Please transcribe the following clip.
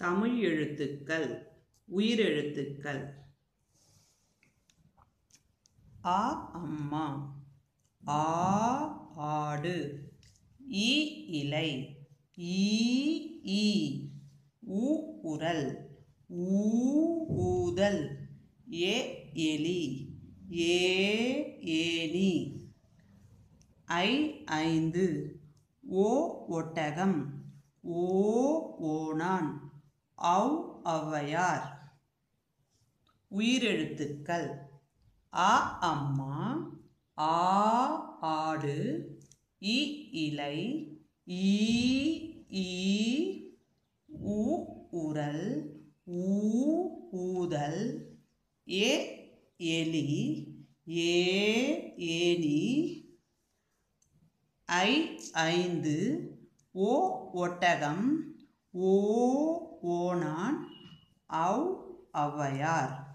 தமிழ் எழுத்துக்கள் உயிரெழுத்துக்கள் ஆ அம்மா. ஆ ஆடு. இ இலை. ஈ ஈ. ஊ உரல். ஊ ஊதல். ஏ எலி. ஏ ஏனி ஐ ஐந்து. ஓ ஒட்டகம். ஓ ஓனான் அவ் ஔவையார். உயிரெழுத்துக்கள். ஆ அம்மா ஆ ஆடு இ இலை ஈ ஈ உ உரல் ஊ ஊதல் ஏ எலி ஏ ஏனி ஐ ஐந்து ஓ ஒட்டகம் ஓ ஓணான் அவ் ஔவையார்.